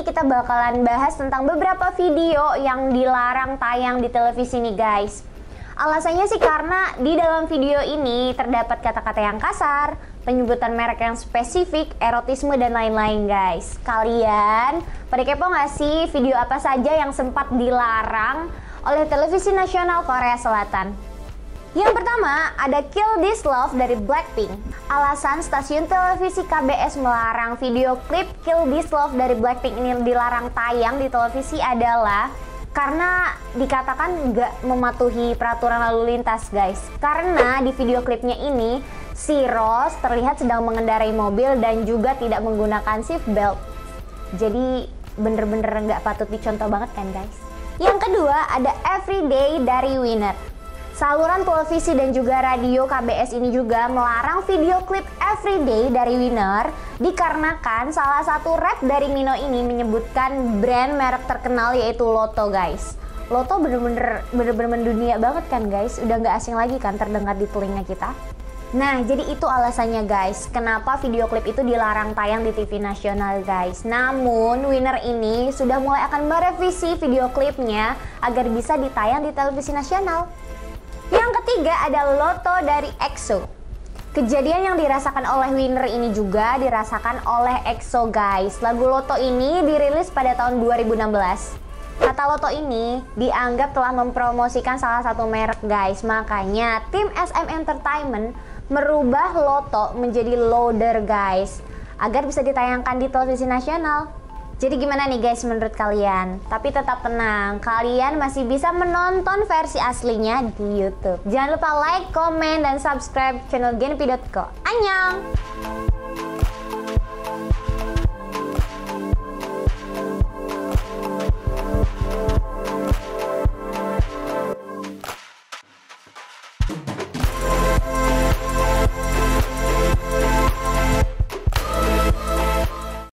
kita bakalan bahas tentang beberapa video yang dilarang tayang di televisi nih guys. Alasannya sih karena di dalam video ini terdapat kata-kata yang kasar, penyebutan merek yang spesifik, erotisme dan lain-lain guys. Kalian pada kepo nggak sih video apa saja yang sempat dilarang oleh televisi nasional Korea Selatan? Yang pertama, ada Kill This Love dari Blackpink. Alasan stasiun televisi KBS melarang video klip Kill This Love dari Blackpink ini dilarang tayang di televisi adalah karena dikatakan nggak mematuhi peraturan lalu lintas guys. Karena di video klipnya ini, si Rose terlihat sedang mengendarai mobil dan juga tidak menggunakan seat belt. Jadi bener-bener nggak patut dicontoh banget kan guys. Yang kedua ada Everyday dari Winner. Saluran televisi dan juga radio KBS ini juga melarang video klip Everyday dari Winner dikarenakan salah satu rap dari Mino ini menyebutkan brand merek terkenal yaitu Lotto guys. Lotto bener-bener bener-bener mendunia banget kan guys, udah nggak asing lagi kan terdengar di telinga kita. Nah, jadi itu alasannya guys, kenapa video klip itu dilarang tayang di TV nasional guys. Namun, Winner ini sudah mulai akan merevisi video klipnya agar bisa ditayang di televisi nasional. Yang ketiga ada Loto dari EXO. Kejadian yang dirasakan oleh Winner ini juga dirasakan oleh EXO guys. Lagu Loto ini dirilis pada tahun 2016. Kata Loto ini dianggap telah mempromosikan salah satu merek guys. Makanya tim SM Entertainment merubah Loto menjadi Loader guys agar bisa ditayangkan di televisi nasional. Jadi gimana nih guys menurut kalian? Tapi tetap tenang, kalian masih bisa menonton versi aslinya di YouTube. Jangan lupa like, comment, dan subscribe channel Genpi.co. Annyeong!